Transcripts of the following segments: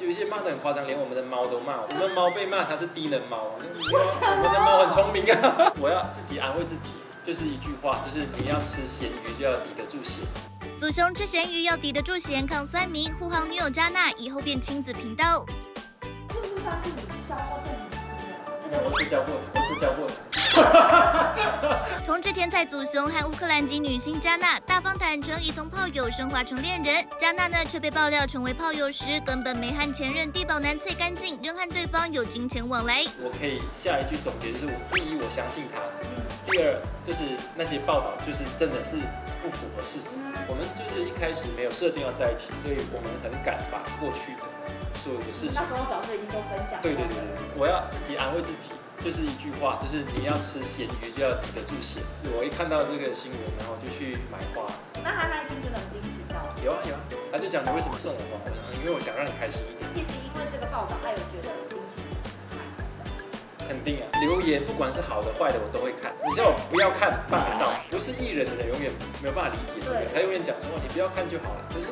有一些骂的很夸张，连我们的猫都骂。我们猫被骂它是低能猫，我们的猫很聪明啊。我要自己安慰自己，就是一句话，就是你要吃咸鱼就要抵得住咸。祖雄吃咸鱼要抵得住咸，抗酸民，护航女友加纳，以后变亲子频道。这是上次你教过这女生的，这个我只教过，我只教过。同志天才祖雄和乌克兰籍女星加纳大方坦诚，已从炮友升华成恋人。加纳呢，却被爆料成为炮友时，根本没和前任地保男脆干净，仍和对方有金钱往来。我可以下一句总结就是：第一，我相信他；第二，就是那些报道就是真的是不符合事实。我们就是一开始没有设定要在一起，所以我们很敢把过去的所有的事情，那时候早就已经都分享。对对对对，我要自己安慰自己。就是一句话，就是你要吃咸鱼就要抵得住咸。我一看到这个新闻，然后就去买花。那他那一天真的很惊喜到。有啊有啊，他就讲你为什么送我花？我想因为我想让你开心一点。其实因为这个报道，他有觉得心情肯定啊，留言不管是好的坏的，我都会看。你叫我不要看，办不到。不是艺人的人永远没有办法理解。对。他永远讲说你不要看就好了，可是。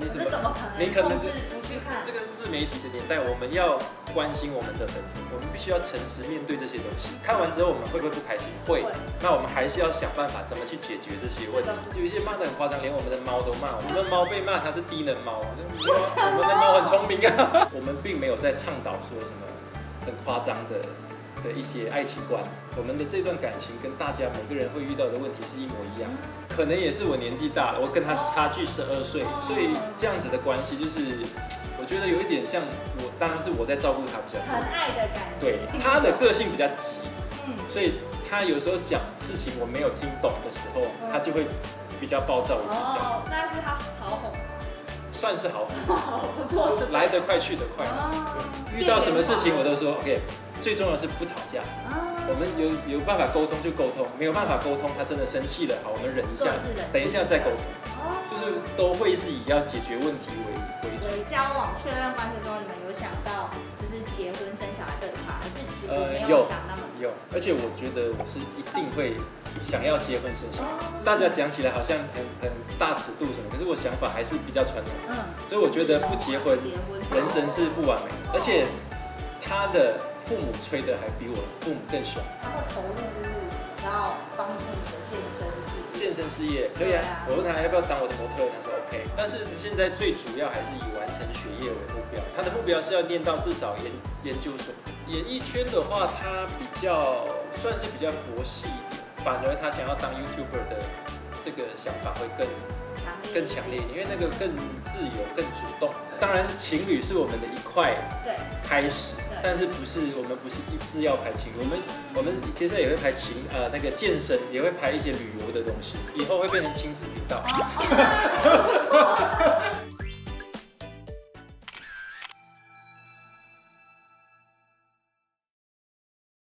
你怎么可能？你可能是这个是自媒体的年代，我们要关心我们的粉丝，我们必须要诚实面对这些东西。看完之后我们会不会不开心？会。那我们还是要想办法怎么去解决这些问题。有一些骂的很夸张，连我们的猫都骂。我们的猫被骂它是低能猫，我们的猫很聪明啊。我们并没有在倡导说什么很夸张的。的一些爱情观，我们的这段感情跟大家每个人会遇到的问题是一模一样，可能也是我年纪大了，我跟他差距十二岁，所以这样子的关系就是，我觉得有一点像我，当然是我在照顾他比较多，很爱的感觉。对，他的个性比较急，嗯，所以他有时候讲事情我没有听懂的时候，他就会比较暴躁一点这样。子。那是他好哄，算是好哄，不错，来得快去得快，遇到什么事情我都说 OK。最重要是不吵架，我们有有办法沟通就沟通，没有办法沟通，他真的生气了，好，我们忍一下，等一下再沟通，就是都会是以要解决问题为为主。交往确认关系的时候，你们有想到就是结婚生小孩这一块，还是其实没有想那么有，而且我觉得我是一定会想要结婚生小孩。大家讲起来好像很很大尺度什么，可是我想法还是比较传统，嗯，所以我觉得不结婚，人生是不完美，而且他的。父母催的还比我父母更凶。他会投入就是要帮助你的健身事业。健身事业可以啊，我问他要不要当我的模特，他说 OK。但是现在最主要还是以完成学业为目标。他的目标是要念到至少研研究所。演艺圈的话，他比较算是比较佛系一点，反而他想要当 YouTuber 的这个想法会更更强烈，因为那个更自由、更主动。当然，情侣是我们的一块对开始。但是不是我们不是一直要排情，我们我们接下来也会排情呃那个健身，也会排一些旅游的东西，以后会变成亲子频道。